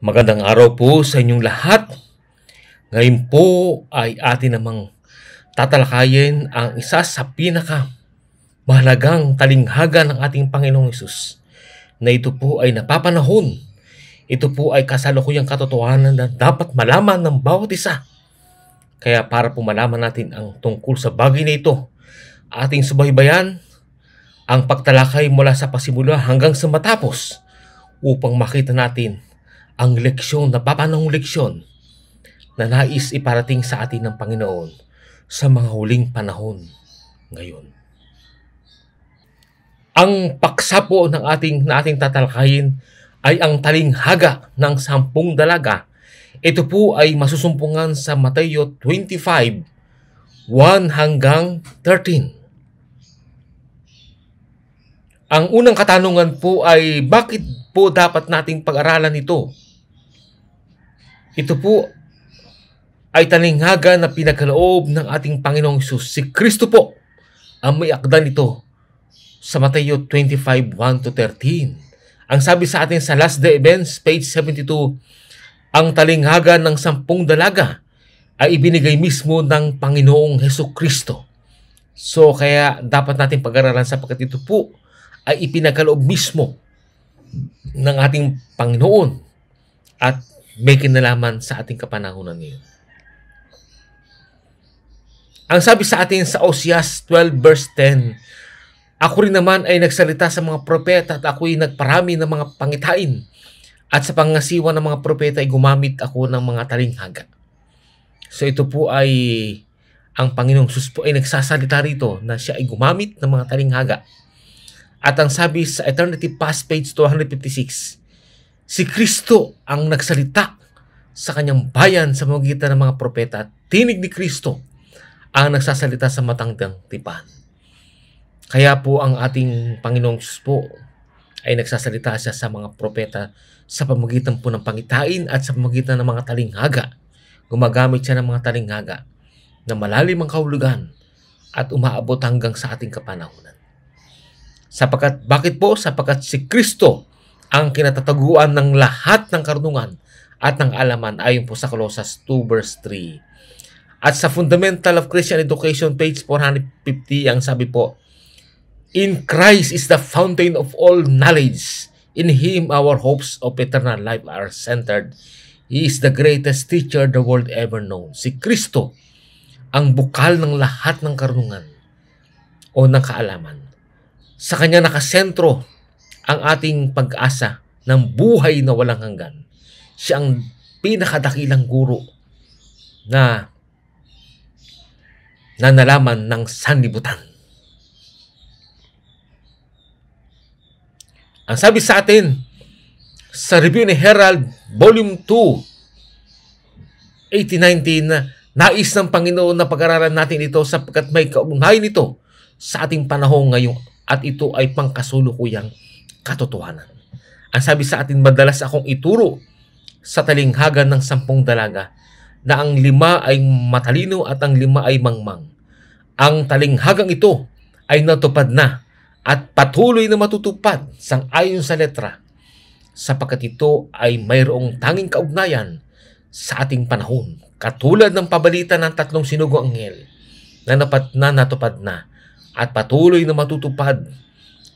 Magandang araw po sa inyong lahat. Ngayon po ay atin namang tatalakayin ang isa sa pinaka mahalagang talinghaga ng ating Panginoong Isus na ito po ay napapanahon. Ito po ay kasalukuyang katotohanan na dapat malaman ng bawat isa. Kaya para po malaman natin ang tungkol sa bagay na ito, ating subaybayan ang pagtalakay mula sa pasimula hanggang sa matapos upang makita natin ang leksyon, napapanahong leksyon na nais iparating sa atin ng Panginoon sa mga huling panahon ngayon. Ang paksa po ng ating, na ating tatalakayin ay ang talinghaga ng sampung dalaga. Ito po ay masusumpungan sa Mateo 25, 1 hanggang 13. Ang unang katanungan po ay bakit po dapat nating pag-aralan ito? Ito po ay talinghaga na pinagkaloob ng ating Panginoong Isus. Si Kristo po ang may akda nito sa Mateo 25, 1 to 13. Ang sabi sa atin sa Last Day Events, page 72, ang talinghaga ng sampung dalaga ay ibinigay mismo ng Panginoong Heso Kristo. So kaya dapat natin pag-aralan sapagkat ito po ay ipinagkaloob mismo ng ating Panginoon at may kinalaman sa ating kapanahonan ngayon. Ang sabi sa atin sa Osias 12 verse 10, Ako rin naman ay nagsalita sa mga propeta at ako'y nagparami ng mga pangitain at sa pangasiwa ng mga propeta ay gumamit ako ng mga talinghaga. So ito po ay ang Panginoong Sus po ay nagsasalita rito na siya ay gumamit ng mga talinghaga at ang sabi sa Eternity Past page 256, si Kristo ang nagsalita sa kanyang bayan sa magitan ng mga propeta. Tinig ni Kristo ang nagsasalita sa matanggang tipan. Kaya po ang ating Panginoong Diyos po ay nagsasalita siya sa mga propeta sa pamagitan po ng pangitain at sa pamagitan ng mga talinghaga. Gumagamit siya ng mga talinghaga na malalim ang kahulugan at umaabot hanggang sa ating kapanahonan. Sapagkat, bakit po? Sapagkat si Kristo ang kinatataguan ng lahat ng karunungan at ng alaman ayon po sa Colossus 2 verse 3. At sa Fundamental of Christian Education page 450 ang sabi po, In Christ is the fountain of all knowledge. In Him our hopes of eternal life are centered. He is the greatest teacher the world ever known. Si Kristo ang bukal ng lahat ng karunungan o ng kaalaman. Sa Kanya nakasentro ang ating pag-asa ng buhay na walang hanggan. Siya ang pinakadakilang guro na nanalaman ng sanlibutan. Ang sabi sa atin sa review ni Herald Volume 2 1819 na nais ng Panginoon na pag-aralan natin ito sapagkat may kaugnayan nito sa ating panahon ngayong at ito ay pangkasulukuyang katotohanan. Ang sabi sa atin, madalas akong ituro sa talinghagan ng sampung dalaga na ang lima ay matalino at ang lima ay mangmang. Ang talinghagang ito ay natupad na at patuloy na matutupad sang ayon sa letra sapagkat ito ay mayroong tanging kaugnayan sa ating panahon. Katulad ng pabalita ng tatlong sinugo anghel na, napat, na natupad na at patuloy na matutupad.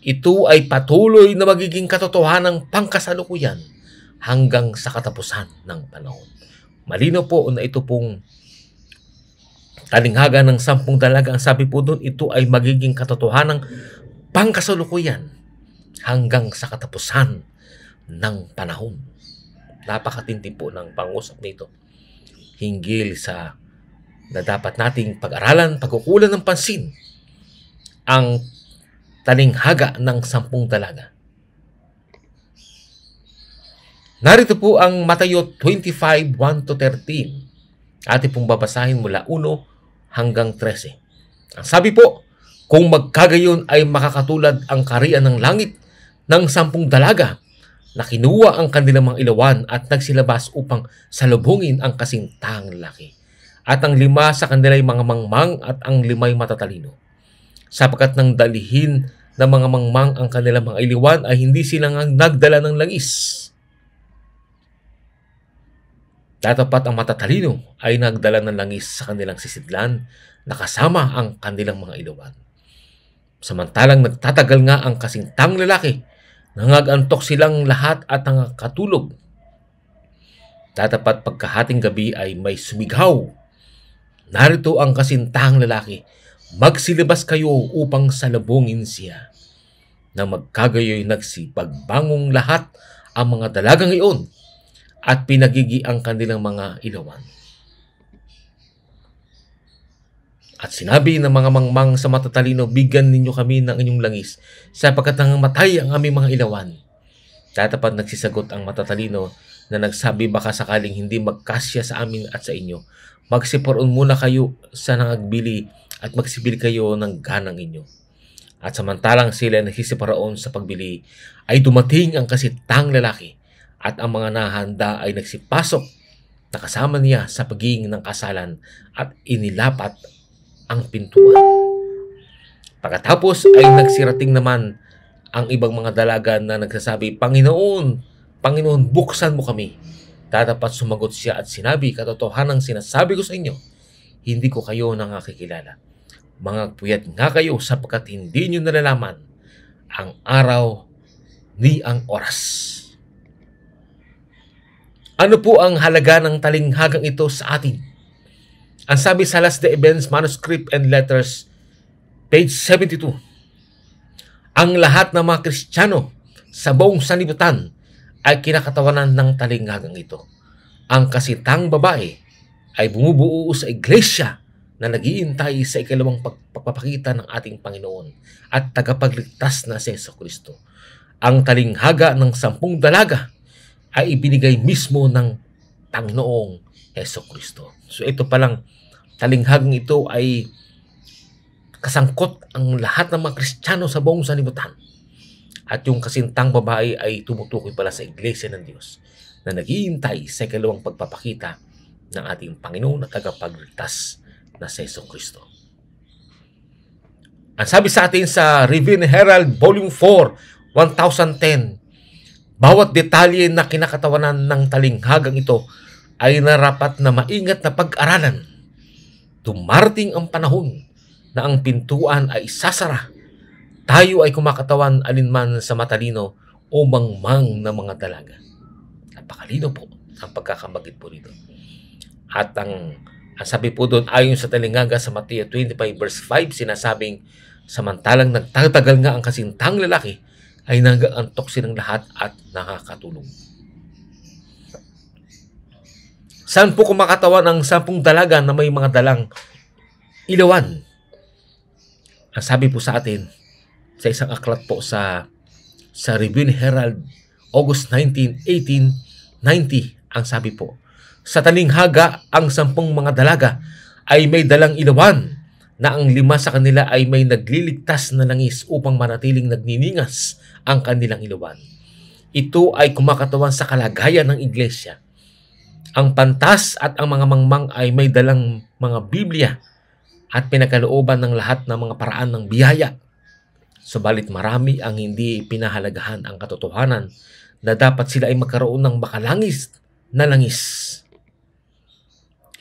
Ito ay patuloy na magiging katotohanan ng pangkasalukuyan hanggang sa katapusan ng panahon. Malino po na ito pong talinghaga ng sampung dalaga. Ang sabi po doon, ito ay magiging katotohanan ng pangkasalukuyan hanggang sa katapusan ng panahon. Napakatindi po ng pangusap nito. Hinggil sa na dapat nating pag-aralan, pagkukulan ng pansin ang talinghaga ng sampung dalaga. Narito po ang Mateo 25, 1 to 13. Ati pong babasahin mula 1 hanggang 13. Ang sabi po, kung magkagayon ay makakatulad ang karian ng langit ng sampung dalaga na kinuha ang kanilang mga ilawan at nagsilabas upang salubungin ang kasintang laki. At ang lima sa kanila'y mga mangmang at ang limay matatalino sapagkat nang dalihin ng mga mangmang ang kanilang mga iliwan ay hindi sila nagdala ng langis. Tatapat ang matatalino ay nagdala ng langis sa kanilang sisidlan na kasama ang kanilang mga ilawan. Samantalang nagtatagal nga ang kasintang lalaki, nangagantok silang lahat at katulog. Tatapat pagkahating gabi ay may sumigaw. Narito ang kasintang lalaki, magsilabas kayo upang salubungin siya. Na magkagayoy nagsipagbangong lahat ang mga dalagang iyon at pinagigi ang kanilang mga ilawan. At sinabi ng mga mangmang sa matatalino, bigyan ninyo kami ng inyong langis, sapagkat matay ang aming mga ilawan. Tatapat nagsisagot ang matatalino na nagsabi baka sakaling hindi magkasya sa amin at sa inyo. Magsiporon muna kayo sa nangagbili at magsibili kayo ng ganang inyo. At samantalang sila nagsisiparaon sa pagbili, ay dumating ang kasitang lalaki at ang mga nahanda ay nagsipasok na kasama niya sa pagiging ng kasalan at inilapat ang pintuan. Pagkatapos ay nagsirating naman ang ibang mga dalaga na nagsasabi, Panginoon, Panginoon, buksan mo kami. Tatapat sumagot siya at sinabi, katotohanan sinasabi ko sa inyo, hindi ko kayo nangakikilala. Mga puyat nga kayo sapagkat hindi nyo nalalaman ang araw ni ang oras. Ano po ang halaga ng talinghagang ito sa atin? Ang sabi sa Last Day Events Manuscript and Letters, page 72, ang lahat ng mga Kristiyano sa buong sanlibutan ay kinakatawanan ng talinghagang ito. Ang kasitang babae ay bumubuo sa iglesia na nagiintay sa ikalawang pagpapakita ng ating Panginoon at tagapagligtas na si Yeso Kristo. Ang talinghaga ng sampung dalaga ay ibinigay mismo ng Panginoong Yeso Kristo. So ito palang talinghagang ito ay kasangkot ang lahat ng mga Kristiyano sa buong sanibutan. At yung kasintang babae ay tumutukoy pala sa Iglesia ng Diyos na naghihintay sa ikalawang pagpapakita ng ating Panginoon at tagapagligtas na sa Yeso Kristo. Ang sabi sa atin sa Review Herald Volume 4, 1010, bawat detalye na kinakatawanan ng talinghagang ito ay narapat na maingat na pag-aralan Dumarating ang panahon na ang pintuan ay sasara. Tayo ay kumakatawan alinman sa matalino o mangmang na mga dalaga. Napakalino po ang pagkakamagit po rito. At ang, ang sabi po doon, ayon sa talingaga sa Matthew 25 verse 5, sinasabing, samantalang nagtatagal nga ang kasintang lalaki, ay nagaantok silang lahat at nakakatulong. Saan po kumakatawan ang sampung dalaga na may mga dalang ilawan? Ang sabi po sa atin sa isang aklat po sa sa Review Herald August 19, 1890 ang sabi po sa talinghaga ang sampung mga dalaga ay may dalang ilawan na ang lima sa kanila ay may nagliligtas na langis upang manatiling nagniningas ang kanilang ilawan. Ito ay kumakatawan sa kalagayan ng iglesia ang pantas at ang mga mangmang ay may dalang mga Biblia at pinagkalooban ng lahat ng mga paraan ng biyaya. Subalit marami ang hindi pinahalagahan ang katotohanan na dapat sila ay magkaroon ng makalangis na langis.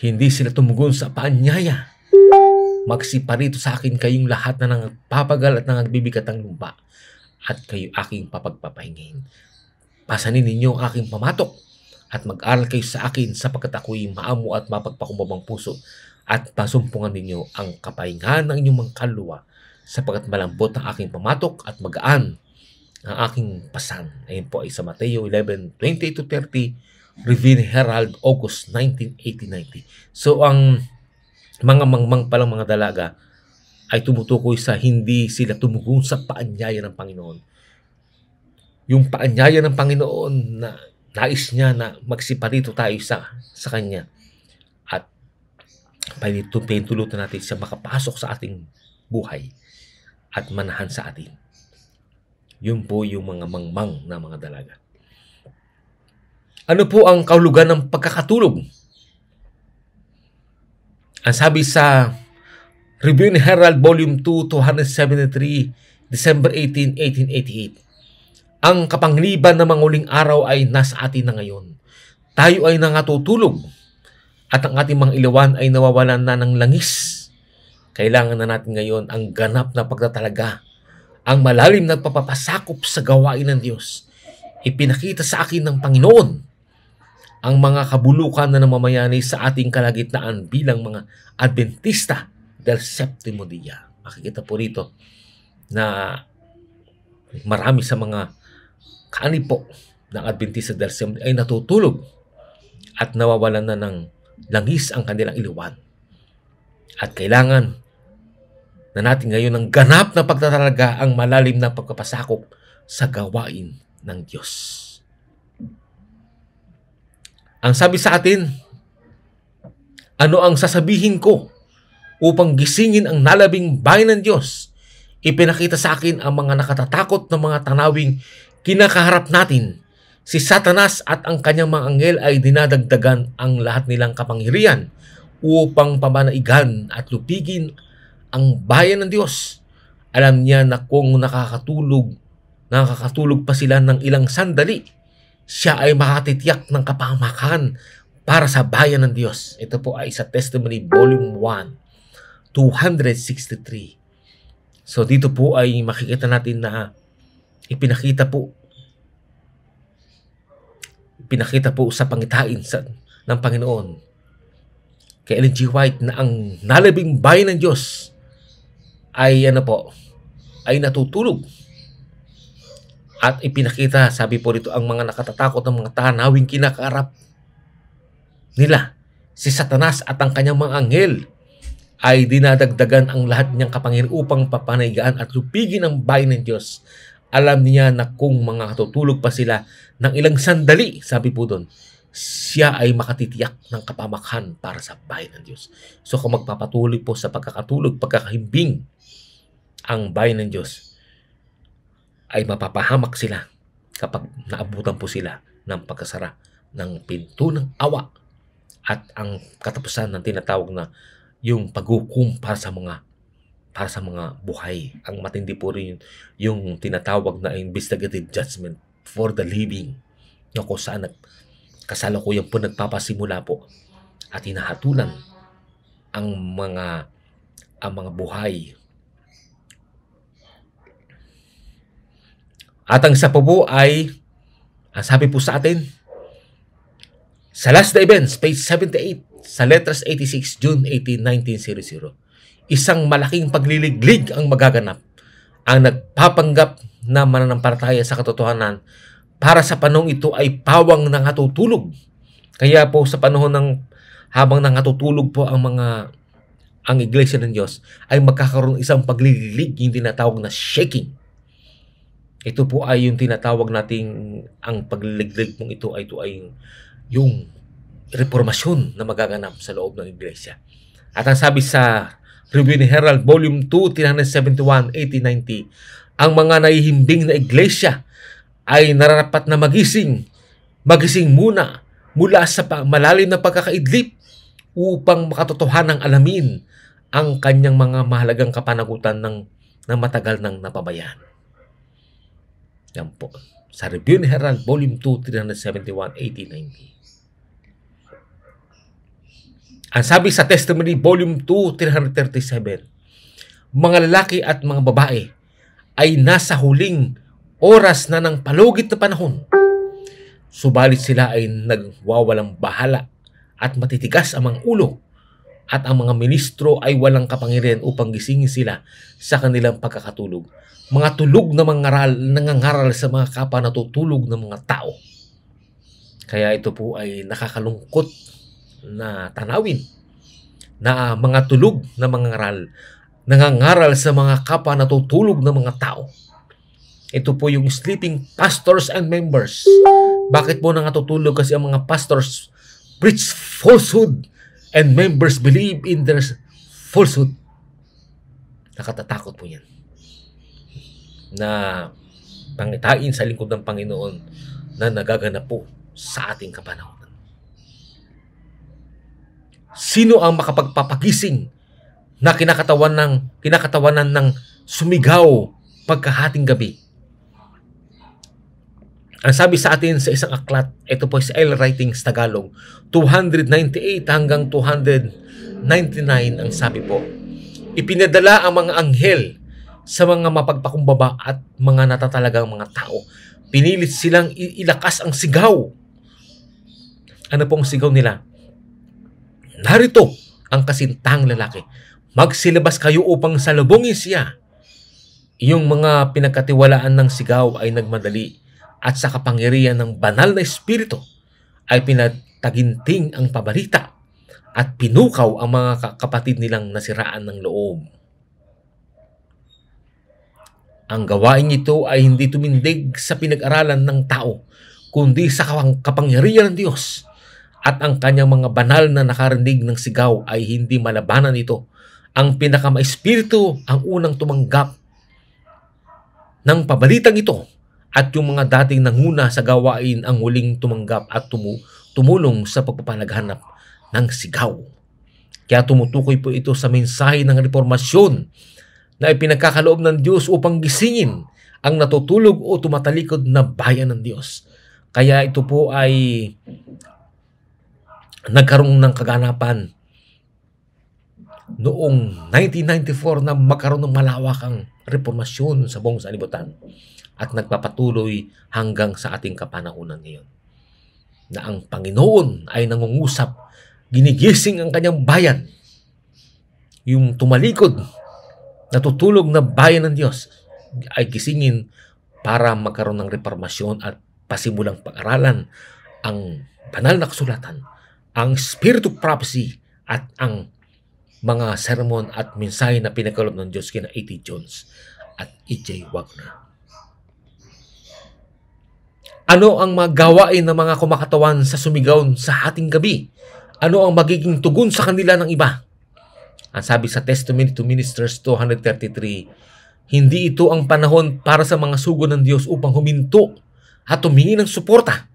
Hindi sila tumugon sa paanyaya. Magsiparito sa akin kayong lahat na nangpapagal at nangagbibigat ang lumpa at kayo aking papagpapahingin. Pasanin ninyo ang aking pamatok at mag-aral kayo sa akin sapagkat ako'y maamo at mapagpakumbabang puso at pasumpungan ninyo ang kapahingahan ng inyong mga kaluluwa sapagkat malambot ang aking pamatok at magaan ang aking pasan. Ayun po ay sa Mateo 11, 28-30, Revine Herald, August 1980 So ang mga mangmang palang mga dalaga ay tumutukoy sa hindi sila tumugon sa paanyaya ng Panginoon. Yung paanyaya ng Panginoon na nais niya na magsiparito tayo sa, sa Kanya. At pinitulutan natin siya makapasok sa ating buhay at manahan sa atin. Yun po yung mga mangmang na mga dalaga. Ano po ang kahulugan ng pagkakatulog? Ang sabi sa Review Herald Volume 2, 273, December 18, 1888, ang kapangliban ng manguling araw ay nasa atin na ngayon. tayo ay nangatutulog at ang ating mga ilawan ay nawawalan na ng langis. Kailangan na natin ngayon ang ganap na pagtatalaga, ang malalim na papapasakop sa gawain ng Diyos. Ipinakita sa akin ng Panginoon ang mga kabulukan na namamayani sa ating kalagitnaan bilang mga Adventista del Septimo Dia. Makikita po rito na marami sa mga kanipo ng Adventista del Septimo ay natutulog at nawawalan na ng langis ang kanilang iliwan. At kailangan na natin ngayon ng ganap na pagtatalaga ang malalim na pagkapasakop sa gawain ng Diyos. Ang sabi sa atin, ano ang sasabihin ko upang gisingin ang nalabing bayan ng Diyos? Ipinakita sa akin ang mga nakatatakot na mga tanawing kinakaharap natin. Si Satanas at ang kanyang mga anghel ay dinadagdagan ang lahat nilang kapangyarihan upang pamanaigan at lupigin ang bayan ng Diyos. Alam niya na kung nakakatulog, nakakatulog pa sila ng ilang sandali, siya ay makatitiyak ng kapamakan para sa bayan ng Diyos. Ito po ay sa Testimony Volume 1, 263. So dito po ay makikita natin na ipinakita po ipinakita po sa pangitain sa, ng Panginoon kay Ellen G. White na ang nalabing bayan ng Diyos ay ano po, ay natutulog. At ipinakita, sabi po rito, ang mga nakatatakot ng mga tanawing kinakarap nila. Si Satanas at ang kanyang mga anghel ay dinadagdagan ang lahat niyang kapangyarihan upang papanayigaan at lupigin ang bayan ng Diyos. Alam niya na kung mga katutulog pa sila ng ilang sandali, sabi po doon, siya ay makatitiyak ng kapamakan para sa bayan ng Diyos. So kung magpapatuloy po sa pagkakatulog, pagkakahimbing ang bayan ng Diyos, ay mapapahamak sila kapag naabutan po sila ng pagkasara ng pinto ng awa at ang katapusan ng tinatawag na yung paghukom para sa mga para sa mga buhay. Ang matindi po rin yung tinatawag na investigative judgment for the living na kung saan kasalukuyan po nagpapasimula po at hinahatulan ang mga ang mga buhay. At ang isa po po ay ang sabi po sa atin sa last the events, page 78, sa letters 86, June 18, 1900, isang malaking pagliliglig ang magaganap. Ang nagpapanggap na mananampalataya sa katotohanan para sa panahon ito ay pawang nangatutulog. Kaya po sa panahon ng habang nangatutulog po ang mga ang iglesia ng Diyos ay magkakaroon isang paglilig yung tinatawag na shaking. Ito po ay yung tinatawag nating ang pagliliglig mong ito ay ito ay yung reformasyon na magaganap sa loob ng iglesia. At ang sabi sa Review ni Herald Volume 2, 371, 1890, ang mga nahihimbing na iglesia ay nararapat na magising. Magising muna mula sa malalim na pagkakaidlip upang makatotohanang alamin ang kanyang mga mahalagang kapanagutan ng, ng matagal ng napabayaan. Yan po. Sa Review ni Herald, Volume 2, 371, 1890. Ang sabi sa Testimony, Volume 2, 337, mga lalaki at mga babae ay nasa huling oras na ng palugit na panahon. Subalit sila ay nagwawalang bahala at matitigas ang mga ulo at ang mga ministro ay walang kapangyarihan upang gisingin sila sa kanilang pagkakatulog. Mga tulog na mga ngaral, nangangaral sa mga kapa na tutulog ng mga tao. Kaya ito po ay nakakalungkot na tanawin na mga tulog na mga ngaral nangangaral sa mga kapa na tutulog ng mga tao ito po yung sleeping pastors and members. Bakit po nangatutulog? Kasi ang mga pastors preach falsehood and members believe in their falsehood. Nakatatakot po yan. Na pangitain sa lingkod ng Panginoon na nagaganap po sa ating kapanahonan. Sino ang makapagpapagising na kinakatawan ng kinakatawanan ng sumigaw pagkahating gabi? Ang sabi sa atin sa isang aklat, ito po sa L Writings Tagalog, 298 hanggang 299 ang sabi po. Ipinadala ang mga anghel sa mga mapagpakumbaba at mga natatalagang mga tao. Pinilit silang ilakas ang sigaw. Ano pong sigaw nila? Narito ang kasintang lalaki. Magsilabas kayo upang salubungin siya. Iyong mga pinagkatiwalaan ng sigaw ay nagmadali at sa kapangyarihan ng banal na espiritu ay pinataginting ang pabalita at pinukaw ang mga kapatid nilang nasiraan ng loob. Ang gawain ito ay hindi tumindig sa pinag-aralan ng tao, kundi sa kapangyarihan ng Diyos. At ang kanyang mga banal na nakarinig ng sigaw ay hindi malabanan ito. Ang pinakama-espiritu ang unang tumanggap ng pabalitang ito at yung mga dating nanguna sa gawain ang huling tumanggap at tumu- tumulong sa pagpapalaghanap ng sigaw. Kaya tumutukoy po ito sa mensahe ng reformasyon na ipinagkakaloob ng Diyos upang gisingin ang natutulog o tumatalikod na bayan ng Diyos. Kaya ito po ay nagkaroon ng kaganapan noong 1994 na magkaroon ng malawakang reformasyon sa buong salibutan at nagpapatuloy hanggang sa ating kapanahunan ngayon. Na ang Panginoon ay nangungusap, ginigising ang kanyang bayan, yung tumalikod, natutulog na bayan ng Diyos, ay gisingin para magkaroon ng reformasyon at pasimulang pag-aralan ang banal na kasulatan, ang spirit of prophecy at ang mga sermon at mensahe na pinagkaloob ng Diyos kina A.T. Jones at E.J. Wagner. Ano ang magawain ng mga kumakatawan sa sumigaw sa ating gabi? Ano ang magiging tugon sa kanila ng iba? Ang sabi sa Testimony to Ministers 233, hindi ito ang panahon para sa mga sugo ng Diyos upang huminto at humingi ng suporta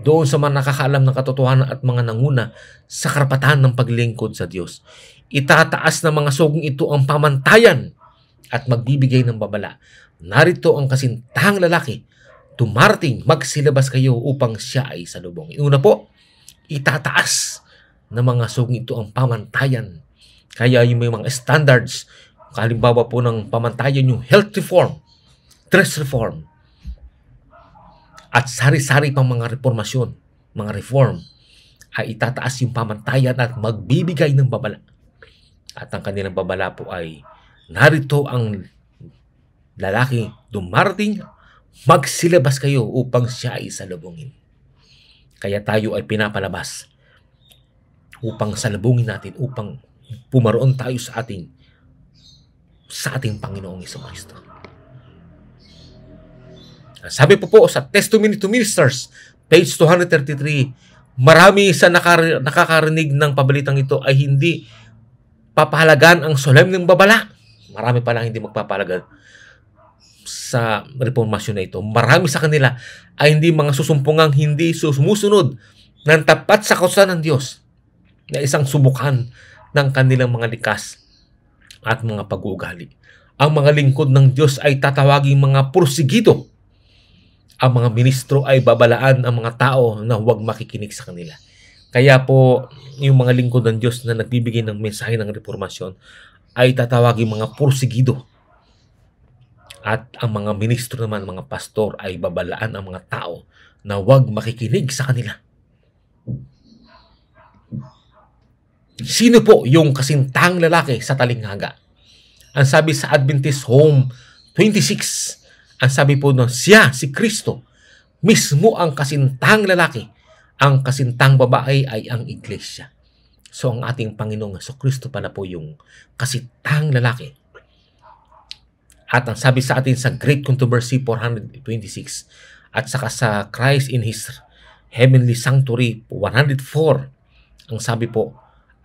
doon sa mga nakakaalam ng katotohanan at mga nanguna sa karapatan ng paglingkod sa Diyos. Itataas ng mga sugong ito ang pamantayan at magbibigay ng babala. Narito ang kasintahang lalaki dumarating, magsilabas kayo upang siya ay salubong. Una po, itataas ng mga sugong ito ang pamantayan. Kaya yung may mga standards, kalimbawa po ng pamantayan yung health reform, dress reform, at sari-sari pang mga reformasyon, mga reform, ay itataas yung pamantayan at magbibigay ng babala. At ang kanilang babala po ay narito ang lalaki dumarating magsilabas kayo upang siya ay salubungin. Kaya tayo ay pinapalabas upang salubungin natin, upang pumaroon tayo sa ating sa ating Panginoong Kristo. Sabi po po sa Testimony to Ministers, page 233, marami sa nakar- nakakarinig ng pabalitang ito ay hindi papahalagan ang solemneng babala. Marami pa lang hindi magpapahalagan sa reformasyon na ito, marami sa kanila ay hindi mga susumpungang hindi sumusunod ng tapat sa kausan ng Diyos na isang subukan ng kanilang mga likas at mga pag-uugali. Ang mga lingkod ng Diyos ay tatawaging mga porsigido. Ang mga ministro ay babalaan ang mga tao na huwag makikinig sa kanila. Kaya po, yung mga lingkod ng Diyos na nagbibigay ng mensahe ng reformasyon ay tatawaging mga porsigido at ang mga ministro naman, mga pastor ay babalaan ang mga tao na huwag makikinig sa kanila. Sino po yung kasintang lalaki sa talinghaga? Ang sabi sa Adventist Home 26, ang sabi po nun, siya, si Kristo, mismo ang kasintang lalaki. Ang kasintang babae ay ang iglesia. So ang ating Panginoong so Kristo pala po yung kasintang lalaki at ang sabi sa atin sa Great Controversy 426 at saka sa Christ in His Heavenly Sanctuary 104, ang sabi po,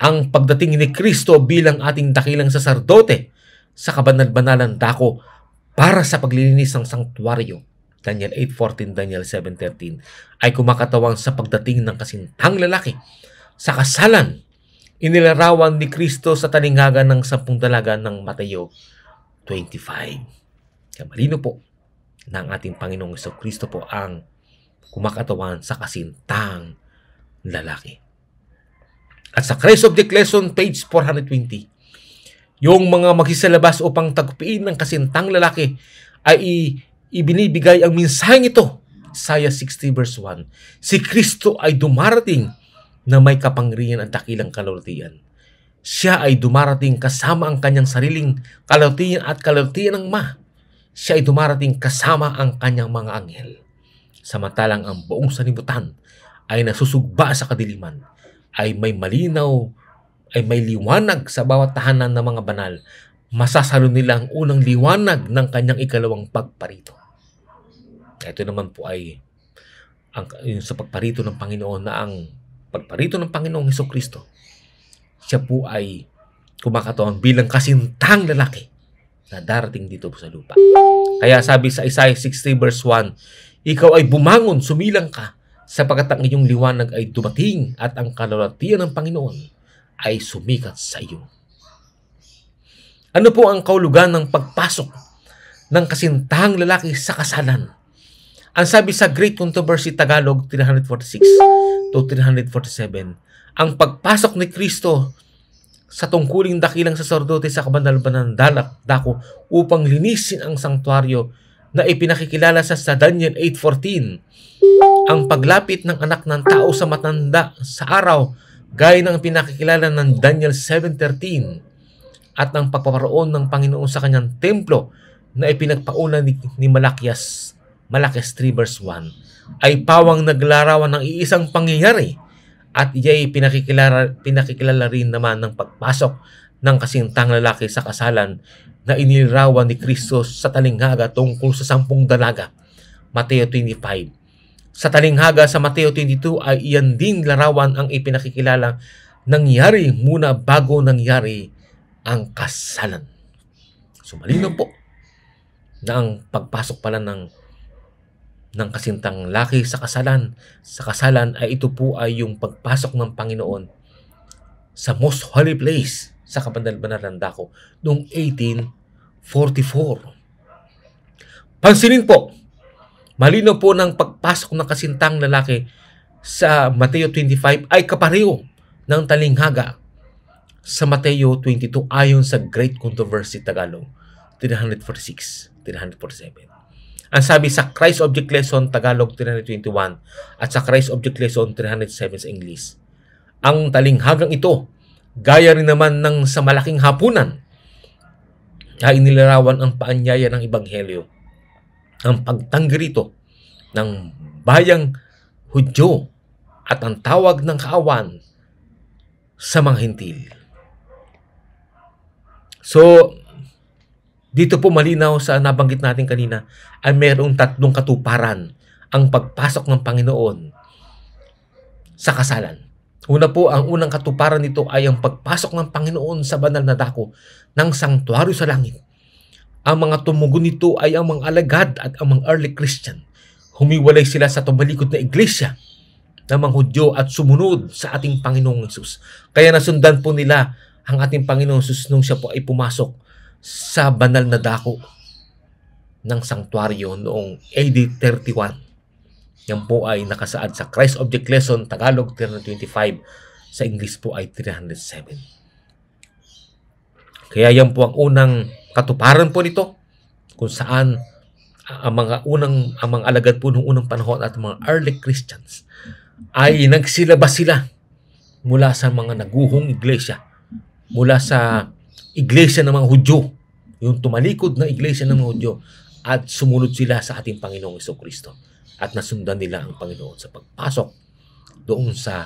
ang pagdating ni Kristo bilang ating dakilang saserdote sa kabanal-banalan dako para sa paglilinis ng sanktuaryo. Daniel 8.14, Daniel 7.13 ay kumakatawang sa pagdating ng kasintang lalaki sa kasalan inilarawan ni Kristo sa talinghaga ng sampung dalaga ng Mateo 25. Kaya malino po ang ating Panginoong Kristo po ang kumakatawan sa kasintang lalaki. At sa Christ Object Lesson, page 420, yung mga magsisalabas upang tagpiin ng kasintang lalaki ay ibinibigay ang mensaheng ito. Isaiah 60 verse 1. Si Kristo ay dumarating na may kapangyarihan at dakilang kalulatian. Siya ay dumarating kasama ang kanyang sariling kalulatian at kalulatian ng ma. Siya ay dumarating kasama ang kanyang mga anghel. Samantalang ang buong sanibutan ay nasusugba sa kadiliman, ay may malinaw ay may liwanag sa bawat tahanan ng mga banal, masasalo nila ang unang liwanag ng kanyang ikalawang pagparito. Ito naman po ay ang, yung sa pagparito ng Panginoon na ang pagparito ng Panginoong Heso Kristo. Siya po ay kumakatawan bilang kasintang lalaki na darating dito po sa lupa. Kaya sabi sa Isaiah 60 verse 1, Ikaw ay bumangon, sumilang ka, sapagkat ang iyong liwanag ay dumating at ang kalulatian ng Panginoon ay sumikat sa iyo. Ano po ang kaulugan ng pagpasok ng kasintahang lalaki sa kasalan? Ang sabi sa Great Controversy Tagalog 346 to 347, ang pagpasok ni Kristo sa tungkuling dakilang saserdote sa kabanal-banal dako upang linisin ang sanktuaryo na ipinakikilala sa, sa Daniel 8.14. Ang paglapit ng anak ng tao sa matanda sa araw gaya ng pinakikilala ng Daniel 7.13 at ang pagpaparoon ng Panginoon sa kanyang templo na ipinagpauna ni, ni Malakias, Malakias 3 verse 1, ay pawang naglarawan ng iisang pangyayari at iya'y pinakikilala, pinakikilala rin naman ng pagpasok ng kasintang lalaki sa kasalan na inilarawan ni Kristo sa talinghaga tungkol sa sampung dalaga. Mateo 25 sa talinghaga sa Mateo 22 ay iyan din larawan ang ipinakikilala nangyari muna bago nangyari ang kasalan. So malinaw po na ang pagpasok pala ng ng kasintang laki sa kasalan, sa kasalan ay ito po ay yung pagpasok ng Panginoon sa most holy place sa kabanal-banalan dako noong 1844. Pansinin po, Malino po ng pagpasok ng kasintang lalaki sa Mateo 25 ay kapareho ng talinghaga sa Mateo 22 ayon sa Great Controversy Tagalog 346, 347. Ang sabi sa Christ Object Lesson Tagalog 321 at sa Christ Object Lesson 307 sa English. Ang talinghagang ito, gaya rin naman ng sa malaking hapunan, ay inilarawan ang paanyaya ng Ebanghelyo ang pagtanggi rito ng bayang Hudyo at ang tawag ng kaawan sa mga hintil. So, dito po malinaw sa nabanggit natin kanina ay mayroong tatlong katuparan ang pagpasok ng Panginoon sa kasalan. Una po, ang unang katuparan nito ay ang pagpasok ng Panginoon sa banal na dako ng sanktuaryo sa langit. Ang mga tumugon nito ay ang mga alagad at ang mga early Christian. Humiwalay sila sa tumalikod na iglesia ng mga Hudyo at sumunod sa ating Panginoong Yesus. Kaya nasundan po nila ang ating Panginoong Yesus nung siya po ay pumasok sa banal na dako ng sanktuaryo noong AD 31. Yan po ay nakasaad sa Christ Object Lesson Tagalog 325 sa English po ay 307. Kaya yan po ang unang katuparan po nito kung saan ang mga unang ang mga alagad po ng unang panahon at mga early Christians ay nagsilabas sila mula sa mga naguhong iglesia, mula sa iglesia ng mga Hudyo, yung tumalikod na iglesia ng mga Hudyo at sumunod sila sa ating Panginoong Iso Kristo at nasundan nila ang Panginoon sa pagpasok doon sa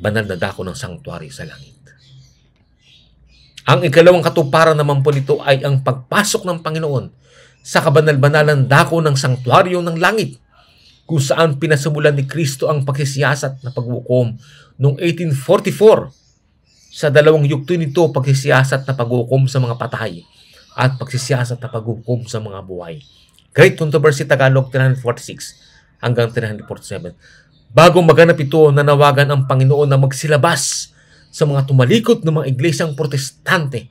banal na dako ng sanctuary sa langit. Ang ikalawang katuparan naman po nito ay ang pagpasok ng Panginoon sa kabanal-banalan dako ng sanktuaryo ng langit kung saan pinasimulan ni Kristo ang pagsisiyasat na paghukom noong 1844. Sa dalawang yugto nito, pagsisiyasat na paghukom sa mga patay at pagsisiyasat na paghukom sa mga buhay. Great Controversy Tagalog 346 hanggang 347. Bago maganap ito, nanawagan ang Panginoon na magsilabas sa mga tumalikod ng mga iglesyang protestante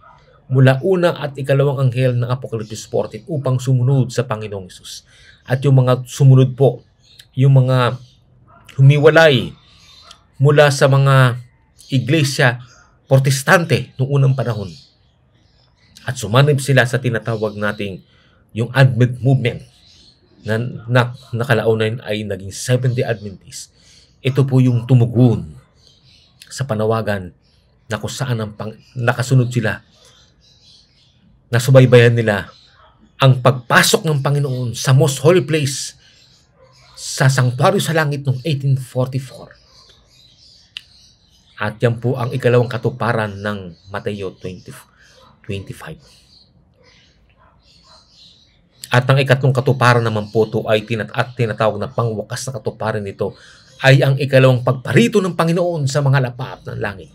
mula una at ikalawang anghel ng Apocalypse 14 upang sumunod sa Panginoong Isus. At yung mga sumunod po, yung mga humiwalay mula sa mga iglesia protestante noong unang panahon. At sumanib sila sa tinatawag nating yung Advent movement na, na nakalaunan ay naging Seventh-day Adventist. Ito po yung tumugon sa panawagan na kung saan ang pang, nakasunod sila na subaybayan nila ang pagpasok ng Panginoon sa most holy place sa sanctuary sa langit noong 1844. At yan po ang ikalawang katuparan ng Mateo 20, 25. At ang ikatlong katuparan naman po ito ay tinat at tinatawag na pangwakas na katuparan nito ay ang ikalawang pagparito ng Panginoon sa mga lapap ng langit.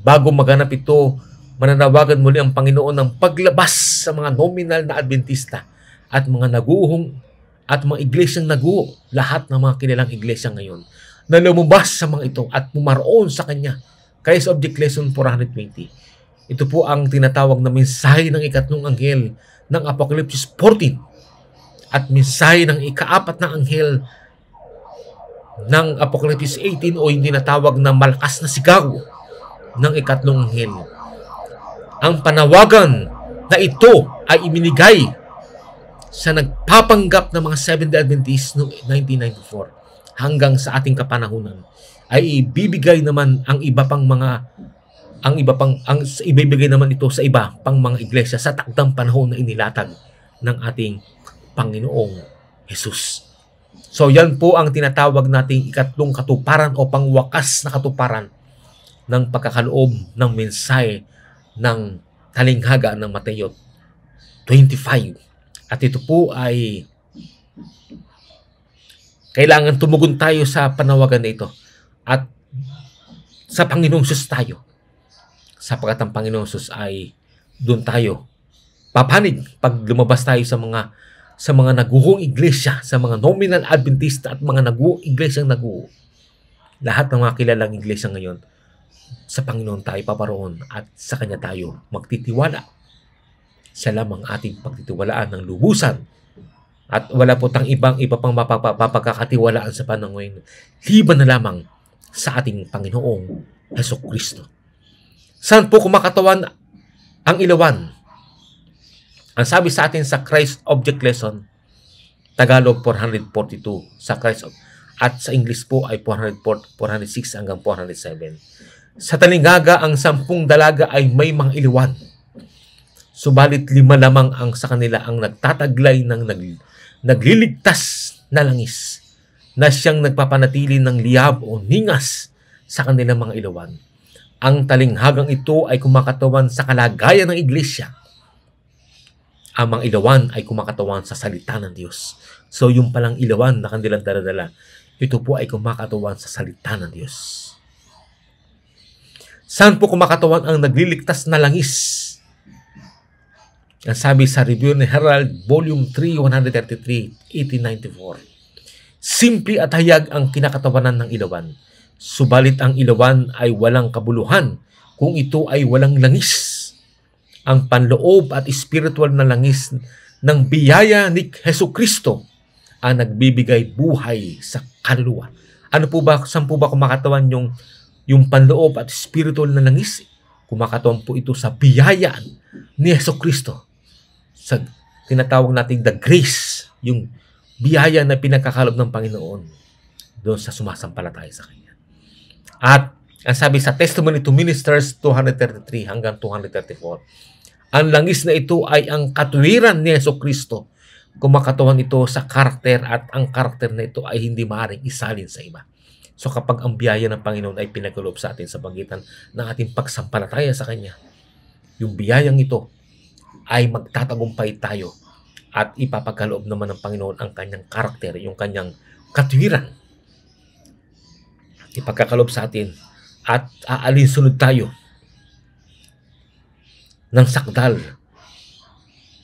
Bago maganap ito, mananawagan muli ang Panginoon ng paglabas sa mga nominal na Adventista at mga naguhong at mga iglesyang naguho, lahat ng mga kilalang iglesia ngayon, na lumabas sa mga ito at pumaroon sa Kanya. Christ Object Lesson 420. Ito po ang tinatawag na mensahe ng ikatlong anghel ng Apocalypse 14 at mensahe ng ikaapat na anghel ng Apocalypse 18 o yung tinatawag na malakas na sigaw ng ikatlong anghel. Ang panawagan na ito ay iminigay sa nagpapanggap ng mga Seventh-day Adventists noong 1994 hanggang sa ating kapanahunan ay ibibigay naman ang iba pang mga ang iba pang ang ibibigay naman ito sa iba pang mga iglesia sa takdang panahon na inilatag ng ating Panginoong Jesus. So yan po ang tinatawag nating ikatlong katuparan o pangwakas na katuparan ng pagkakaloob ng mensahe ng talinghaga ng Mateo 25. At ito po ay kailangan tumugon tayo sa panawagan na ito at sa Panginoong Sus tayo. Sapagkat ang Panginoong Sus ay doon tayo papanig pag lumabas tayo sa mga sa mga naguhong iglesia, sa mga nominal Adventista at mga naguhong iglesyang naguho. Lahat ng mga kilalang iglesia ngayon, sa Panginoon tayo paparoon at sa Kanya tayo magtitiwala. Siya lamang ating pagtitiwalaan ng lubusan. At wala po tang ibang iba pang mapapagkakatiwalaan sa panahon ngayon. Liban na lamang sa ating Panginoong Heso Kristo. Saan po kumakatawan ang ilawan? Ang sabi sa atin sa Christ Object Lesson, Tagalog 442 sa Christ at sa English po ay 404, 406 hanggang 407. Sa talingaga, ang sampung dalaga ay may mga iliwan. Subalit lima lamang ang sa kanila ang nagtataglay ng nag, nagliligtas na langis na siyang nagpapanatili ng liyab o ningas sa kanilang mga ilawan. Ang talinghagang ito ay kumakatawan sa kalagayan ng iglesia ang mga ilawan ay kumakatawan sa salita ng Diyos. So yung palang ilawan na kanilang daladala, ito po ay kumakatawan sa salita ng Diyos. Saan po kumakatawan ang nagliligtas na langis? Ang sabi sa review ni Herald, Volume 3, 133, 1894. Simple at hayag ang kinakatawanan ng ilawan. Subalit ang ilawan ay walang kabuluhan kung ito ay walang langis ang panloob at spiritual na langis ng biyaya ni Heso Kristo ang nagbibigay buhay sa kaluluwa. Ano po ba, saan po ba kumakatawan yung, yung panloob at spiritual na langis? Kumakatawan po ito sa biyaya ni Heso Kristo. Sa tinatawag nating the grace, yung biyaya na pinagkakalob ng Panginoon doon sa sumasampalataya sa Kanya. At ang sabi sa Testimony to Ministers 233 hanggang 234, ang langis na ito ay ang katuwiran ni Yeso Kristo. Kumakatawan ito sa karakter at ang karakter na ito ay hindi maaaring isalin sa iba. So kapag ang biyaya ng Panginoon ay pinagalob sa atin sa pagitan ng ating pagsampalataya sa Kanya, yung biyayang ito ay magtatagumpay tayo at ipapagkaloob naman ng Panginoon ang kanyang karakter, yung kanyang katwiran. Ipagkakalob sa atin at aalinsunod tayo ng sakdal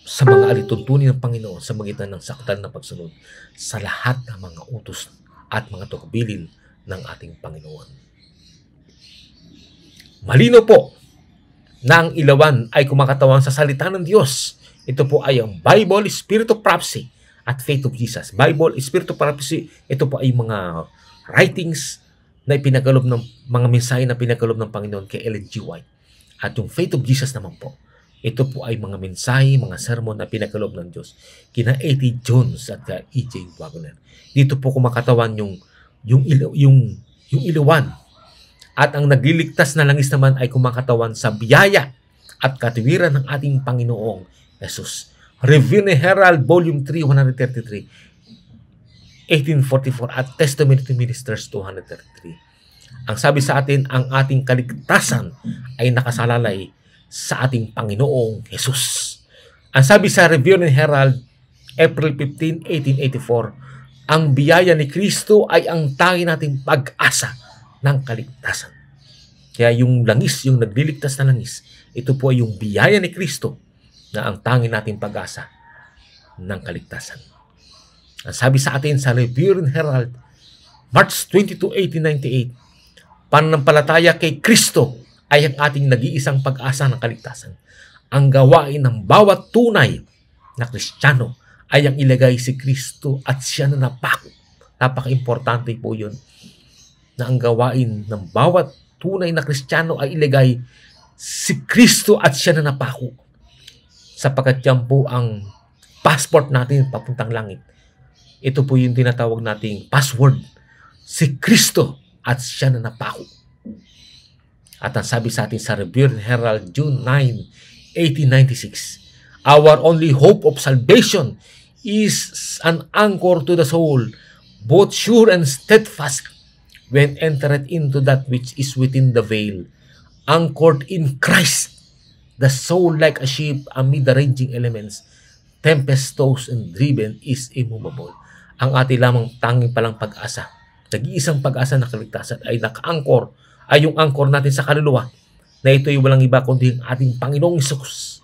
sa mga alituntunin ng Panginoon sa magitan ng sakdal na pagsunod sa lahat ng mga utos at mga tukbilin ng ating Panginoon. Malino po na ang ilawan ay kumakatawan sa salita ng Diyos. Ito po ay ang Bible Spirit of Prophecy at Faith of Jesus. Bible, Espiritu Prophecy, ito po ay mga writings na ipinagalob ng mga mensahe na pinagalob ng Panginoon kay Ellen G. White. At yung Faith of Jesus naman po, ito po ay mga mensahe, mga sermon na pinagalob ng Diyos kina A.T. Jones at E.J. Wagner. Dito po kumakatawan yung yung yung yung iliwan. At ang nagliligtas na langis naman ay kumakatawan sa biyaya at katuwiran ng ating Panginoong Jesus. Review ni Herald Volume 3, 133, 1844 at Testimony to Ministers 233. Ang sabi sa atin, ang ating kaligtasan ay nakasalalay sa ating Panginoong Jesus. Ang sabi sa Review Herald, April 15, 1884, ang biyaya ni Kristo ay ang tangi nating pag-asa ng kaligtasan. Kaya yung langis, yung nagliligtas na langis, ito po ay yung biyaya ni Kristo na ang tangi nating pag-asa ng kaligtasan. Ang sabi sa atin sa Review Herald, March 22, 1898, pananampalataya kay Kristo ay ang ating nag-iisang pag-asa ng kaligtasan. Ang gawain ng bawat tunay na Kristiyano ay ang ilagay si Kristo at siya na napako. Napaka-importante po yun na ang gawain ng bawat tunay na Kristiyano ay ilagay si Kristo at siya na napako. Sapagkat yan po ang passport natin papuntang langit. Ito po yung tinatawag nating password. Si Kristo at siya na napako. At ang sabi sa atin sa Review Herald, June 9, 1896, Our only hope of salvation is an anchor to the soul, both sure and steadfast, when entered into that which is within the veil, anchored in Christ, the soul like a ship amid the raging elements, tempest-tossed and driven is immovable. Ang ating lamang tanging palang pag-asa, nag-iisang pag-asa na kaligtasan ay naka-anchor ay yung anchor natin sa kaluluwa na ito ay walang iba kundi ang ating Panginoong Isus.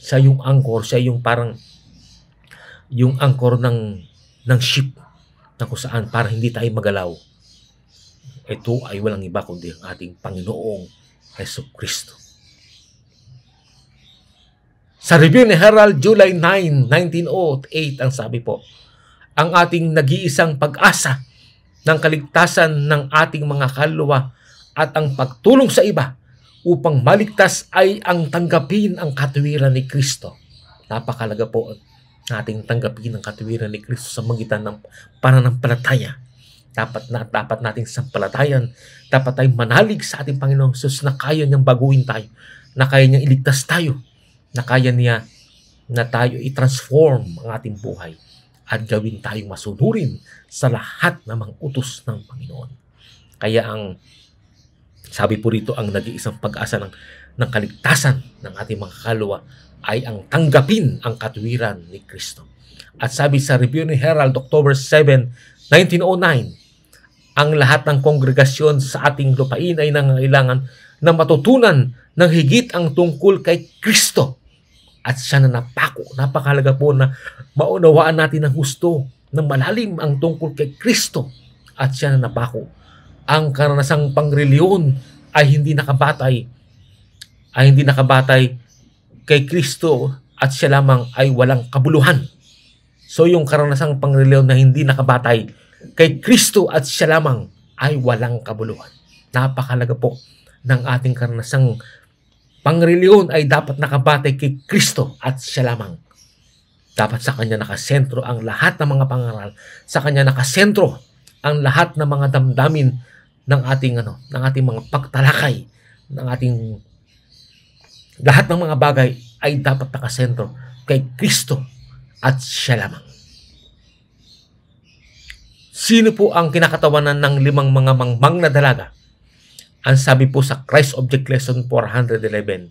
Siya yung anchor, siya yung parang yung anchor ng ng ship na kung saan para hindi tayo magalaw. Ito ay walang iba kundi ang ating Panginoong Heso Kristo. Sa review ni Herald July 9, 1908, ang sabi po, ang ating nag-iisang pag-asa ng kaligtasan ng ating mga kaluluwa at ang pagtulong sa iba upang maligtas ay ang tanggapin ang katuwiran ni Kristo. Napakalaga po nating tanggapin ang katuwiran ni Kristo sa magitan ng pananampalataya. Dapat na dapat nating sampalatayan, dapat tayong manalig sa ating Panginoong Jesus na kaya niyang baguhin tayo, na kaya niyang iligtas tayo, na kaya niya na tayo i-transform ang ating buhay at gawin tayong masunurin sa lahat ng mga utos ng Panginoon. Kaya ang sabi po rito, ang nag-iisang pag-asa ng, ng kaligtasan ng ating mga kaluluwa ay ang tanggapin ang katwiran ni Kristo. At sabi sa review ni Herald, October 7, 1909, ang lahat ng kongregasyon sa ating lupain ay nangangailangan na matutunan ng higit ang tungkol kay Kristo at siya na napako. Napakalaga po na maunawaan natin ang gusto ng malalim ang tungkol kay Kristo at siya na napako ang karanasang pangreliyon ay hindi nakabatay ay hindi nakabatay kay Kristo at siya lamang ay walang kabuluhan. So yung karanasang pangreliyon na hindi nakabatay kay Kristo at siya lamang ay walang kabuluhan. Napakalaga po ng ating karanasang pangreliyon ay dapat nakabatay kay Kristo at siya lamang. Dapat sa Kanya nakasentro ang lahat ng mga pangaral. Sa Kanya nakasentro ang lahat ng mga damdamin ng ating ano, ng ating mga pagtalakay, ng ating lahat ng mga bagay ay dapat nakasentro kay Kristo at siya lamang. Sino po ang kinakatawanan ng limang mga mangmang na dalaga? Ang sabi po sa Christ Object Lesson 411,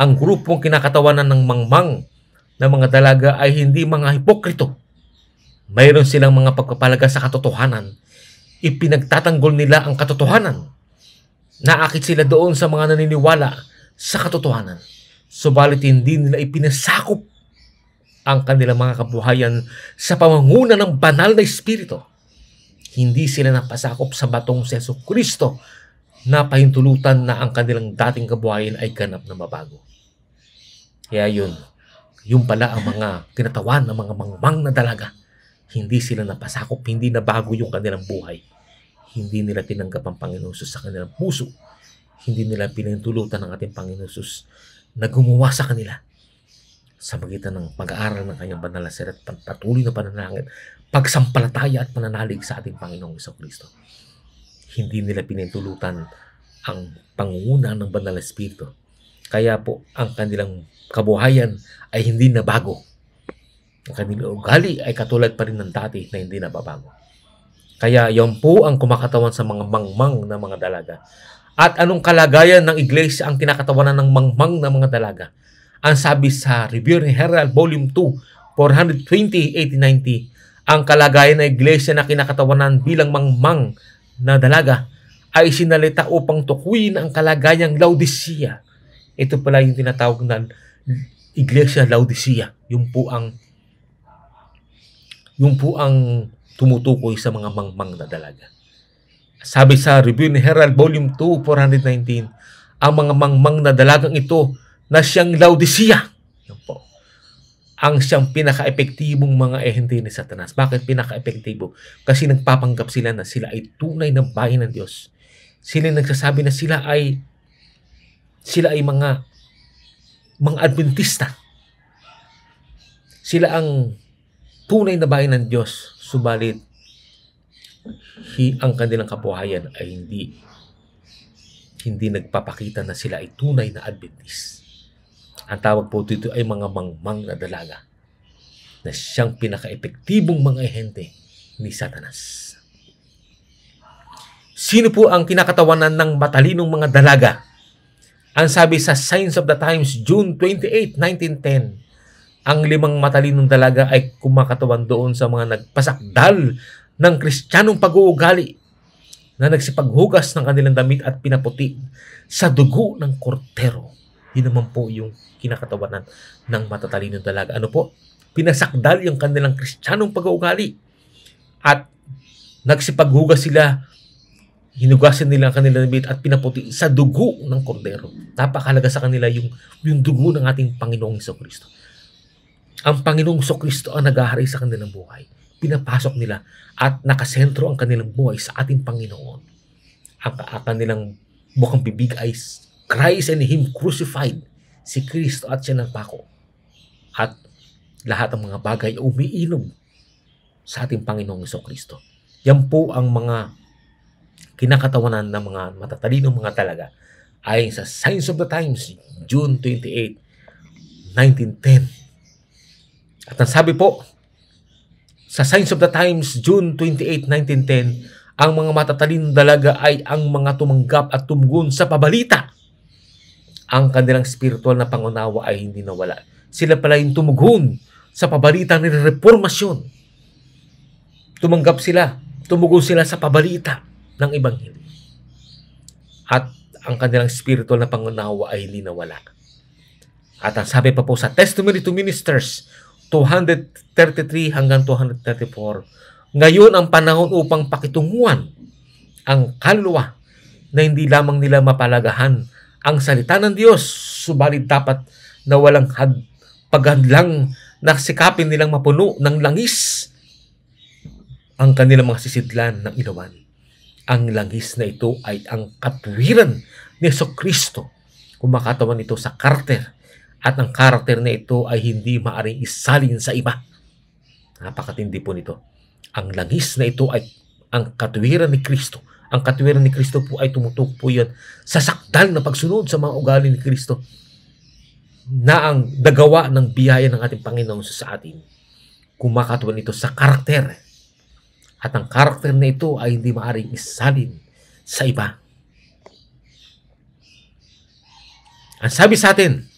ang grupong kinakatawanan ng mangmang na mga dalaga ay hindi mga hipokrito. Mayroon silang mga pagpapalaga sa katotohanan ipinagtatanggol nila ang katotohanan. Naakit sila doon sa mga naniniwala sa katotohanan. Subalit hindi nila ipinasakop ang kanilang mga kabuhayan sa pamanguna ng banal na espiritu. Hindi sila napasakop sa batong Seso Kristo na pahintulutan na ang kanilang dating kabuhayan ay ganap na mabago. Kaya yun, Yung pala ang mga tinatawan ng mga mangmang na dalaga. Hindi sila napasakop, hindi na bago yung kanilang buhay. Hindi nila tinanggap ang Panginoon Jesus sa kanilang puso. Hindi nila pinintulutan ng ating Panginoon Jesus na gumawa sa kanila sa magitan ng pag-aaral ng kanyang banal na sirat, patuloy na pananangin, pagsampalataya at pananalig sa ating Panginoong Iso Kristo. Hindi nila pinintulutan ang pangunguna ng banal na Espiritu. Kaya po, ang kanilang kabuhayan ay hindi na bago. Ang kanilang ugali ay katulad pa rin ng dati na hindi nababago. Kaya yon po ang kumakatawan sa mga mangmang na mga dalaga. At anong kalagayan ng iglesia ang kinakatawanan ng mangmang na mga dalaga? Ang sabi sa Review ni Herald Volume 2, 420, 1890, ang kalagayan ng iglesia na kinakatawanan bilang mangmang na dalaga ay sinalita upang tukuyin ang kalagayang Laodicea. Ito pala yung tinatawag na Iglesia Laodicea. Yung po ang yung po ang tumutukoy sa mga mangmang na dalaga. Sabi sa Review ni Herald Volume 2, 419, ang mga mangmang na dalagang ito na siyang Laodicea. Yan po. Ang siyang pinaka-epektibong mga ehente ni Satanas. Bakit pinaka-epektibo? Kasi nagpapanggap sila na sila ay tunay na bayan ng Diyos. Sila nagsasabi na sila ay sila ay mga mga Adventista. Sila ang tunay na bayan ng Diyos. Subalit, hi, ang kanilang kabuhayan ay hindi hindi nagpapakita na sila ay tunay na Adventist. Ang tawag po dito ay mga mangmang na dalaga na siyang pinaka-epektibong mga ehente ni Satanas. Sino po ang kinakatawanan ng matalinong mga dalaga? Ang sabi sa Signs of the Times, June 28, 1910, ang limang matalinong dalaga ay kumakatawan doon sa mga nagpasakdal ng kristyanong pag-uugali na nagsipaghugas ng kanilang damit at pinaputi sa dugo ng kortero. Yun naman po yung kinakatawanan ng matatalinong dalaga. Ano po? Pinasakdal yung kanilang kristyanong pag-uugali. At nagsipaghugas sila, hinugasan nila ang kanilang damit at pinaputi sa dugo ng kordero. Napakalaga sa kanila yung, yung dugo ng ating Panginoong Iso Kristo. Ang Panginoong Iso Kristo ang naghahari sa kanilang buhay. Pinapasok nila at nakasentro ang kanilang buhay sa ating Panginoon. Ang, ang kanilang bukang bibig ay Christ and Him crucified si Kristo at siya ng pako. At lahat ng mga bagay umiinom sa ating Panginoong Iso Kristo. Yan po ang mga kinakatawanan ng mga matatalinong mga talaga ayon sa Signs of the Times, June 28, 1910. At ang sabi po, sa Signs of the Times, June 28, 1910, ang mga matatalinong dalaga ay ang mga tumanggap at tumugon sa pabalita ang kanilang spiritual na pangunawa ay hindi nawala. Sila pala yung tumugon sa pabalita ng reformasyon. Tumanggap sila, tumugon sila sa pabalita ng Ebanghelyo. At ang kanilang spiritual na pangunawa ay hindi nawala. At ang sabi pa po sa Testimony to Ministers 233 hanggang 234, ngayon ang panahon upang pakitunguan ang kaluluwa na hindi lamang nila mapalagahan ang salita ng Diyos, subalit dapat na walang had, paghadlang na sikapin nilang mapuno ng langis ang kanilang mga sisidlan ng ilawan. Ang langis na ito ay ang katwiran ni Yeso Kristo. Kumakatawan ito sa karakter at ang karakter na ito ay hindi maaring isalin sa iba. Napakatindi po nito. Ang langis na ito ay ang katwiran ni Kristo ang katwiran ni Kristo po ay tumutok po yan sa sakdal na pagsunod sa mga ugali ni Kristo na ang dagawa ng biyaya ng ating Panginoon sa atin. Kumakatuan ito sa karakter. At ang karakter na ito ay hindi maaaring isalin sa iba. Ang sabi sa atin,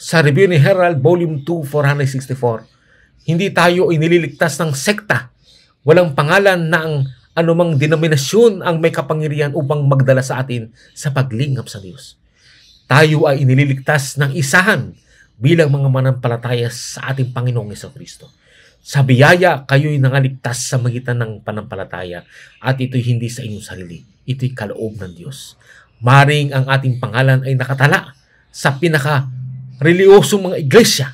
sa review ni Herald Volume 2, 464, hindi tayo inililigtas ng sekta. Walang pangalan na ang anumang denominasyon ang may kapangyarihan upang magdala sa atin sa paglingap sa Diyos. Tayo ay inililigtas ng isahan bilang mga manampalataya sa ating Panginoong Iso Kristo. Sa biyaya, kayo'y nangaligtas sa magitan ng panampalataya at ito'y hindi sa inyong sarili. Ito'y kaloob ng Diyos. Maring ang ating pangalan ay nakatala sa pinaka-reliyosong mga iglesia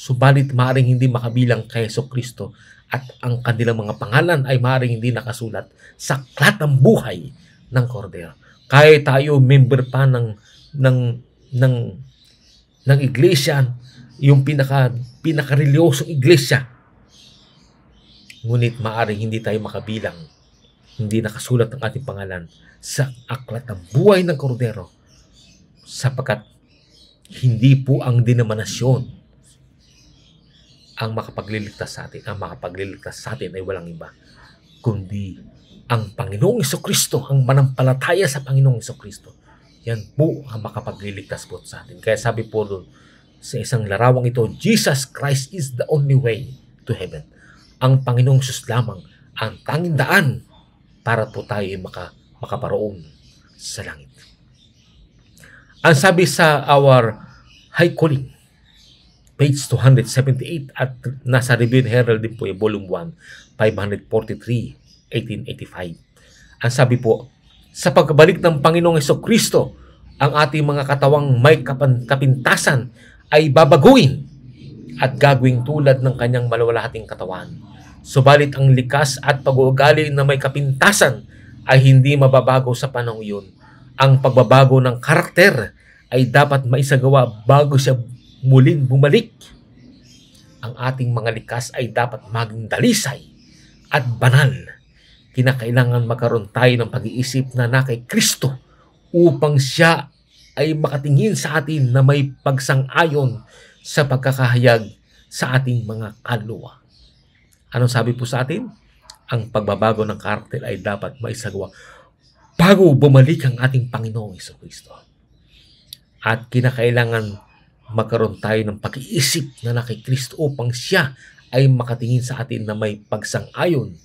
subalit maaaring hindi makabilang kay Yeso Kristo at ang kanilang mga pangalan ay maaaring hindi nakasulat sa aklat ng buhay ng Kordero. Kaya tayo member pa ng ng ng ng iglesia, yung pinaka pinakarelyosong iglesia. Ngunit maaaring hindi tayo makabilang, hindi nakasulat ang ating pangalan sa aklat ng buhay ng Kordero sapagkat hindi po ang denominasyon ang makapagliligtas sa atin. Ang makapagliligtas sa atin ay walang iba, kundi ang Panginoong Iso Kristo, ang manampalataya sa Panginoong Iso Kristo. Yan po ang makapagliligtas po sa atin. Kaya sabi po doon sa isang larawang ito, Jesus Christ is the only way to heaven. Ang Panginoong Sus lamang ang tanging daan para po tayo ay maka, makaparoon sa langit. Ang sabi sa our high calling, page 278 at nasa Review Herald din po yung volume 1, 543, 1885. Ang sabi po, sa pagbalik ng Panginoong Heso Kristo, ang ating mga katawang may kapintasan ay babaguin at gagawing tulad ng kanyang malawalahating katawan. Subalit ang likas at pag-uugali na may kapintasan ay hindi mababago sa panahon iyon. Ang pagbabago ng karakter ay dapat maisagawa bago siya muling bumalik. Ang ating mga likas ay dapat maging dalisay at banal. Kinakailangan magkaroon tayo ng pag-iisip na na kay Kristo upang siya ay makatingin sa atin na may pagsang-ayon sa pagkakahayag sa ating mga kaluluwa. Anong sabi po sa atin? Ang pagbabago ng karakter ay dapat maisagawa bago bumalik ang ating Panginoong Iso. At kinakailangan magkaroon tayo ng pag-iisip na kay Kristo upang siya ay makatingin sa atin na may pagsang-ayon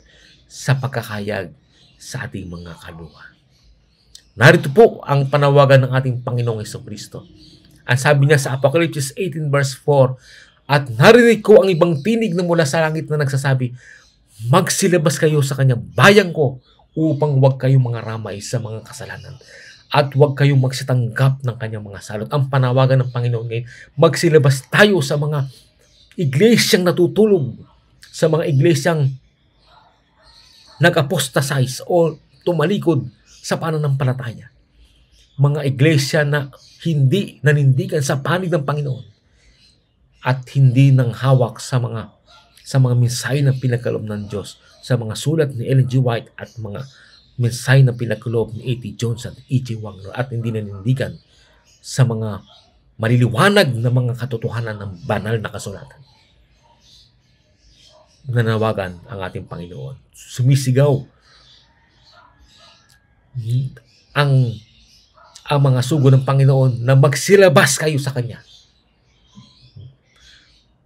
sa pagkakayag sa ating mga kaluluwa. Narito po ang panawagan ng ating Panginoong Heso Kristo. Ang sabi niya sa Apocalypse 18 verse 4, At narinig ko ang ibang tinig na mula sa langit na nagsasabi, Magsilabas kayo sa kanyang bayan ko upang huwag kayong mga ramay sa mga kasalanan at huwag kayong magsitanggap ng kanyang mga salot. Ang panawagan ng Panginoon ngayon, magsilabas tayo sa mga iglesyang natutulog, sa mga iglesyang nag-apostasize o tumalikod sa pananampalataya. Mga iglesia na hindi nanindigan sa panig ng Panginoon at hindi nang hawak sa mga sa mga mensahe ng pinagkaloob ng Diyos sa mga sulat ni Ellen G. White at mga mensahe na pinagkuloob ni A.T. Jones at E.J. Wagner at hindi nanindigan sa mga maliliwanag na mga katotohanan ng banal na kasulatan. Nanawagan ang ating Panginoon. Sumisigaw ang ang mga sugo ng Panginoon na magsilabas kayo sa Kanya.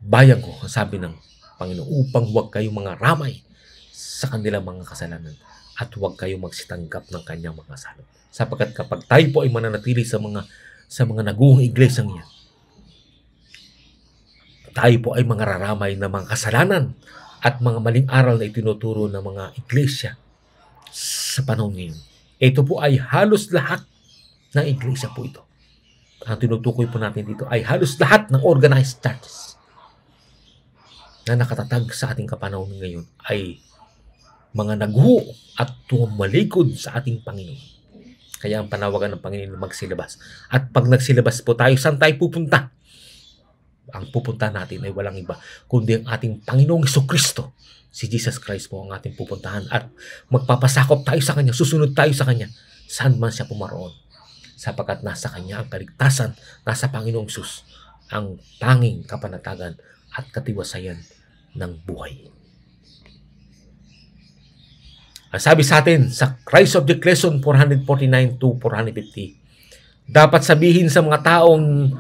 Bayan ko, sabi ng Panginoon, upang huwag kayong mga ramay sa kanilang mga kasalanan at huwag kayong magsitanggap ng kanyang mga salot. Sapagkat kapag tayo po ay mananatili sa mga sa mga naguhong iglesyang yan, tayo po ay mga raramay na mga kasalanan at mga maling aral na itinuturo ng mga iglesia sa panahon ngayon. Ito po ay halos lahat ng iglesia po ito. Ang tinutukoy po natin dito ay halos lahat ng organized churches na nakatatag sa ating kapanahon ngayon ay mga nagho at tumalikod sa ating Panginoon. Kaya ang panawagan ng Panginoon magsilabas. At pag nagsilabas po tayo, saan tayo pupunta? Ang pupunta natin ay walang iba, kundi ang ating Panginoong Iso Kristo. Si Jesus Christ po ang ating pupuntahan at magpapasakop tayo sa Kanya, susunod tayo sa Kanya, saan man siya pumaroon. Sapagkat nasa Kanya ang kaligtasan, nasa Panginoong Sus, ang tanging kapanatagan at katiwasayan ng buhay. Sabi sa atin sa Christ of Declaration 449 to 450, dapat sabihin sa mga taong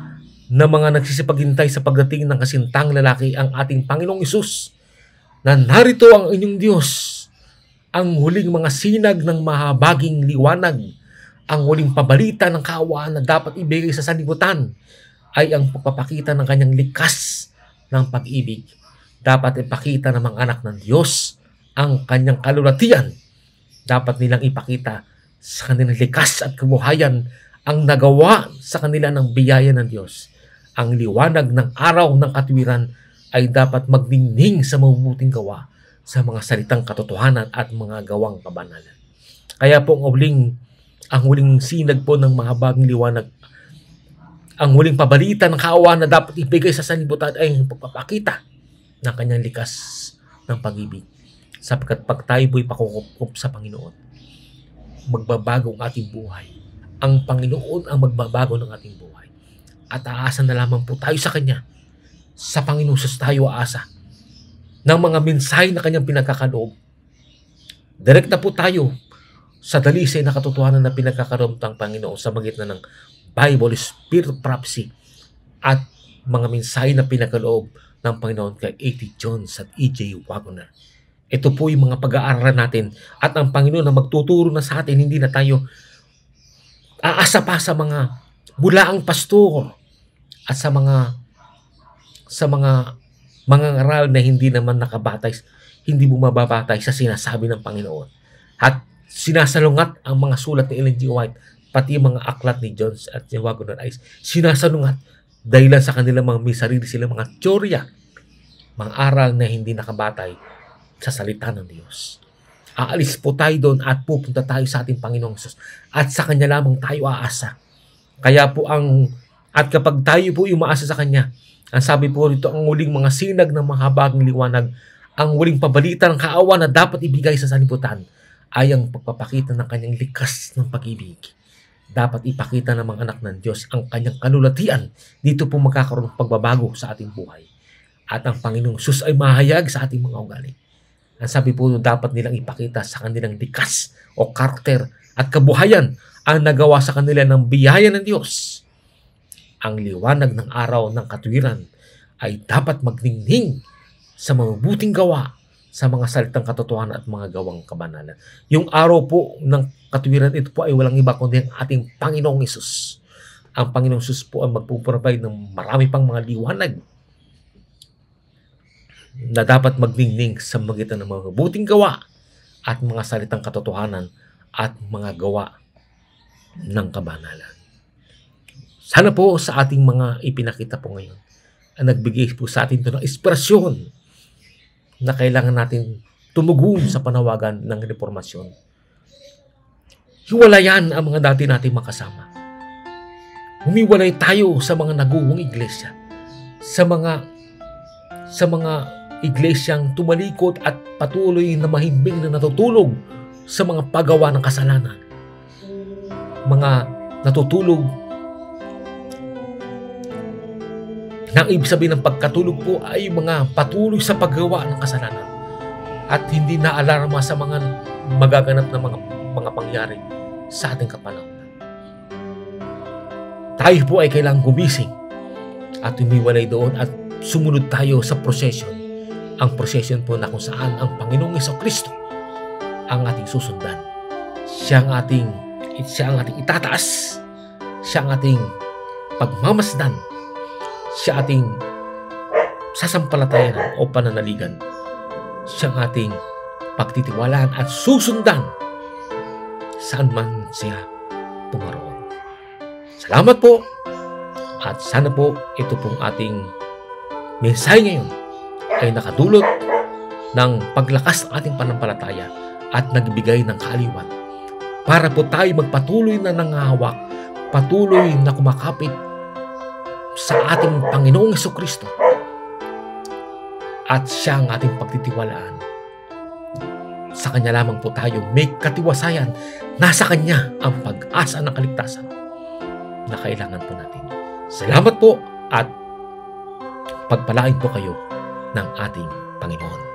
na mga nagsisipaghintay sa pagdating ng kasintang lalaki ang ating Panginoong Isus na narito ang inyong Diyos, ang huling mga sinag ng mahabaging liwanag, ang huling pabalita ng kaawaan na dapat ibigay sa sanlibutan ay ang pagpapakita ng kanyang likas ng pag-ibig. Dapat ipakita ng mga anak ng Diyos ang kanyang kalulatian. Dapat nilang ipakita sa kanilang likas at kabuhayan ang nagawa sa kanila ng biyaya ng Diyos. ang liwanag ng araw ng katwiran ay dapat magdingning sa mabubuting gawa sa mga salitang katotohanan at mga gawang kabanalan. Kaya po ang huling, ang huling sinag po ng mahabaging liwanag, ang huling pabalita ng kaawa na dapat ibigay sa sanlibutan ay ang pagpapakita ng kanyang likas ng pag-ibig. Sapagkat pag tayo po'y pakukup sa Panginoon, magbabago ang ating buhay. Ang Panginoon ang magbabago ng ating buhay. At aasa na lamang po tayo sa Kanya. Sa Panginoon sa tayo aasa ng mga mensahe na Kanyang pinagkakaloob. Direkta po tayo sa dalisay na katotohanan na pinagkakaroon ng Panginoon sa magitan ng Bible, Spirit Prophecy at mga mensahe na pinagkaloob ng Panginoon kay A.T. Jones at E.J. Wagner. Ito po yung mga pag-aaralan natin at ang Panginoon na magtuturo na sa atin, hindi na tayo aasa pa sa mga bulaang pastor at sa mga sa mga mga aral na hindi naman nakabatay, hindi bumababatay sa sinasabi ng Panginoon. At sinasalungat ang mga sulat ni Ellen G. White, pati mga aklat ni Jones at ni Wagner Ice, sinasalungat dahilan sa kanilang mga may sarili sila mga teorya, mga aral na hindi nakabatay sa salita ng Diyos. Aalis po tayo doon at pupunta tayo sa ating Panginoong Jesus at sa Kanya lamang tayo aasa. Kaya po ang, at kapag tayo po umaasa sa Kanya, ang sabi po rito, ang uling mga sinag ng mahabaging liwanag, ang uling pabalita ng kaawa na dapat ibigay sa sanibutan ay ang pagpapakita ng kanyang likas ng pag-ibig. Dapat ipakita ng mga anak ng Diyos ang kanyang kanulatian. Dito po magkakaroon ng pagbabago sa ating buhay. At ang Panginoong Sus ay mahayag sa ating mga ugali. Ang sabi po dapat nilang ipakita sa kanilang likas o karakter at kabuhayan ang nagawa sa kanila ng biyaya ng Diyos. Ang liwanag ng araw ng katwiran ay dapat magningning sa mabuting gawa sa mga salitang katotohanan at mga gawang kabanalan. Yung araw po ng katwiran ito po ay walang iba kundi ang ating Panginoong Isus. Ang Panginoong Isus po ang magpuprovide ng marami pang mga liwanag na dapat magningning sa magitan ng mga mabuting gawa at mga salitang katotohanan at mga gawa ng kabanalan. Sana po sa ating mga ipinakita po ngayon ang nagbigay po sa atin ito ng inspirasyon na kailangan natin tumugon sa panawagan ng reformasyon. Hiwalayan ang mga dati nating makasama. Humiwalay tayo sa mga naguwang iglesia, sa mga sa mga iglesyang tumalikod at patuloy na mahimbing na natutulog sa mga paggawa ng kasalanan. Mga natutulog na ibig sabihin ng pagkatulog po ay mga patuloy sa paggawa ng kasalanan at hindi na alarma sa mga magaganap na mga mga pangyari sa ating kapanahonan. Tayo po ay kailangang gumising at humiwalay doon at sumunod tayo sa procession ang procession po na kung saan ang Panginoong Iso Kristo ang ating susundan. Siya ang ating, siya ang ating itataas. Siya ang ating pagmamasdan. Siya ating sasampalatayan o pananaligan. Siya ang ating pagtitiwalaan at susundan saan man siya pumaroon. Salamat po at sana po ito pong ating mensahe ngayon ay nakadulot ng paglakas ng ating panampalataya at nagbigay ng kaaliwan para po tayo magpatuloy na nangahawak, patuloy na kumakapit sa ating Panginoong Yeso Kristo at siya ang ating pagtitiwalaan. Sa Kanya lamang po tayo may katiwasayan. Nasa Kanya ang pag-asa ng kaligtasan na kailangan po natin. Salamat po at pagpalain po kayo ng ating Panginoon.